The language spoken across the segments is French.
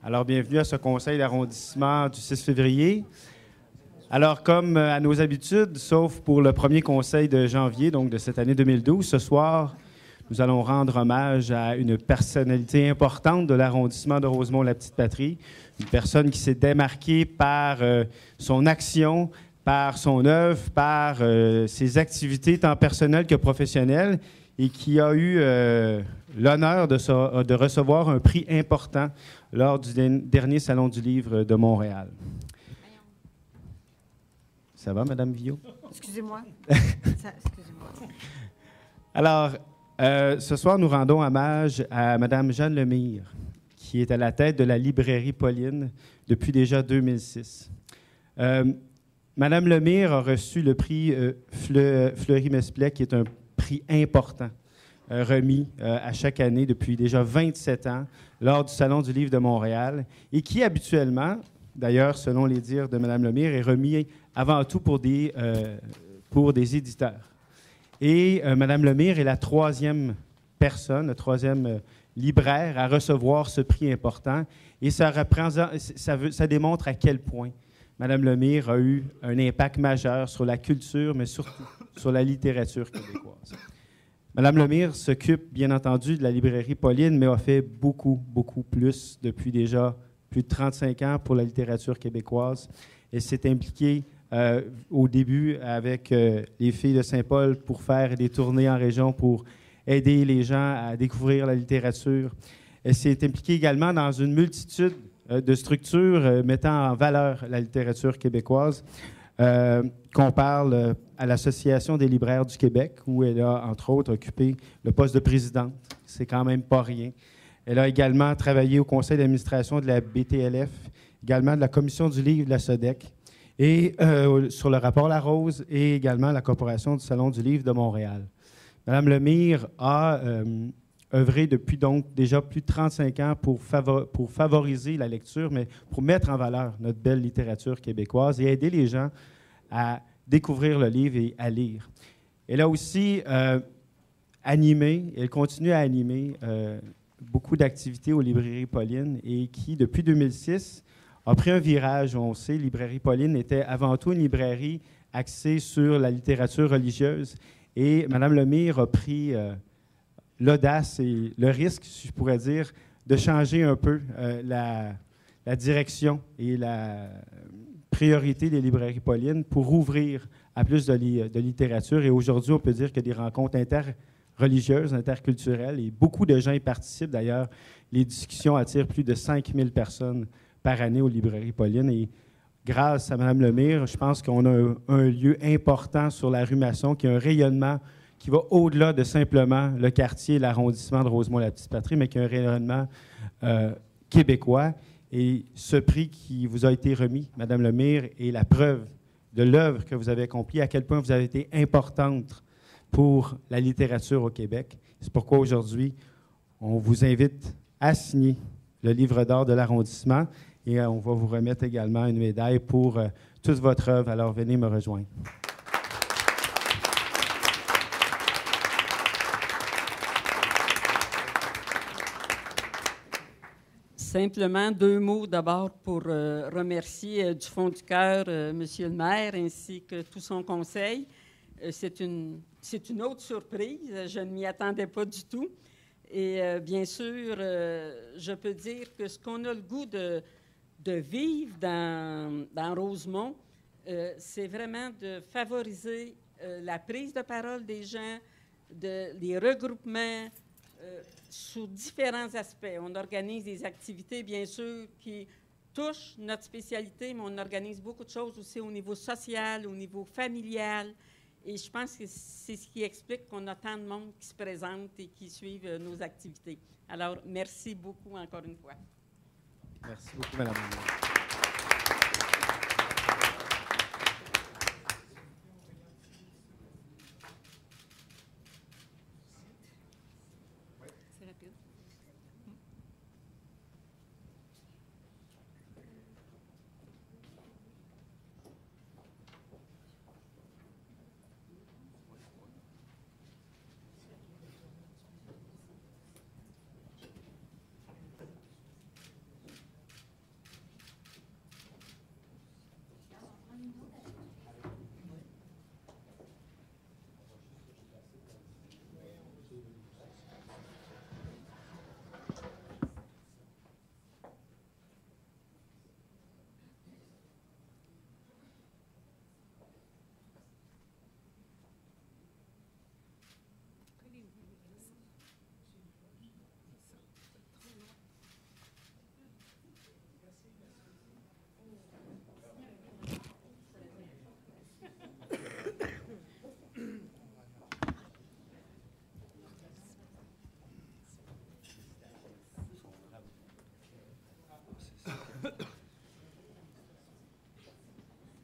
Alors, bienvenue à ce conseil d'arrondissement du 6 février. Alors, comme euh, à nos habitudes, sauf pour le premier conseil de janvier, donc de cette année 2012, ce soir, nous allons rendre hommage à une personnalité importante de l'arrondissement de Rosemont-la-Petite-Patrie, une personne qui s'est démarquée par euh, son action, par son œuvre, par euh, ses activités tant personnelles que professionnelles et qui a eu l'honneur de, de, recevoir un prix important lors du dernier Salon du Livre de Montréal. Ça va, Madame Villot? Excusez-moi. Excusez-moi. Alors, euh, ce soir, nous rendons hommage à Madame Jeanne Lemire, qui est à la tête de la librairie Pauline depuis déjà 2006. Euh, Madame Lemire a reçu le prix euh, Fleury-Mesplet, qui est un prix important remis euh, à chaque année depuis déjà 27 ans lors du Salon du Livre de Montréal et qui habituellement, d'ailleurs selon les dires de Mme Lemire, est remis avant tout pour des, euh, pour des éditeurs. Et Mme Lemire est la troisième personne, la troisième libraire à recevoir ce prix important. Et ça, ça, veut, ça démontre à quel point Mme Lemire a eu un impact majeur sur la culture, mais surtout sur la littérature québécoise. Madame Lemire s'occupe, bien entendu, de la librairie Pauline, mais a fait beaucoup, beaucoup plus depuis déjà plus de 35 ans pour la littérature québécoise. Elle s'est impliquée euh, au début avec euh, les filles de Saint-Paul pour faire des tournées en région pour aider les gens à découvrir la littérature. Elle s'est impliquée également dans une multitude euh, de structures mettant en valeur la littérature québécoise. Qu'on parle à l'Association des libraires du Québec, où elle a, entre autres, occupé le poste de présidente. C'est quand même pas rien. Elle a également travaillé au conseil d'administration de la BTLF, également de la commission du livre de la SODEC, et euh, sur le rapport La Rose, et également la corporation du Salon du livre de Montréal. Madame Lemire a œuvré depuis donc déjà plus de 35 ans pour favoriser la lecture, mais pour mettre en valeur notre belle littérature québécoise et aider les gens à découvrir le livre et à lire. Elle a aussi euh, animé, elle continue à animer euh, beaucoup d'activités aux librairies Pauline et qui, depuis 2006, a pris un virage. On sait, Librairie Pauline était avant tout une librairie axée sur la littérature religieuse. Et Mme Lemire a pris euh, l'audace et le risque, si je pourrais dire, de changer un peu euh, la, direction et la priorité des librairies Pauline pour ouvrir à plus de, littérature. Et aujourd'hui, on peut dire a des rencontres interreligieuses, interculturelles, et beaucoup de gens y participent. D'ailleurs, les discussions attirent plus de 5000 personnes par année aux librairies Pauline. Et grâce à Mme Lemire, je pense qu'on a un, un, lieu important sur la rue Masson qui a un rayonnement qui va au-delà de simplement le quartier, l'arrondissement de Rosemont-la-Petite-Patrie, mais qui a un rayonnement euh, québécois. Et ce prix qui vous a été remis, Madame Lemire, est la preuve de l'œuvre que vous avez accomplie, à quel point vous avez été importante pour la littérature au Québec. C'est pourquoi aujourd'hui, on vous invite à signer le livre d'or de l'arrondissement et on va vous remettre également une médaille pour euh, toute votre œuvre. Alors venez me rejoindre. Simplement deux mots d'abord pour euh, remercier euh, du fond du cœur euh, Monsieur le maire ainsi que tout son conseil. c'est une, c'est une autre surprise. Je ne m'y attendais pas du tout. Et bien sûr, je peux dire que ce qu'on a le goût de, de vivre dans, dans Rosemont, c'est vraiment de favoriser la prise de parole des gens, de, les regroupements, euh, sous différents aspects. On organise des activités, bien sûr, qui touchent notre spécialité, mais on organise beaucoup de choses aussi au niveau social, au niveau familial. Et je pense que c'est ce qui explique qu'on a tant de monde qui se présente et qui suivent euh, nos activités. Alors, merci beaucoup encore une fois. Merci beaucoup, Madame.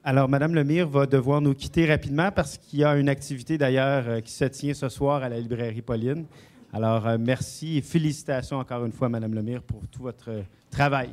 Alors, Madame Lemire va devoir nous quitter rapidement parce qu'il y a une activité d'ailleurs euh, qui se tient ce soir à la librairie Pauline. Alors, euh, merci et félicitations encore une fois, Madame Lemire, pour tout votre travail.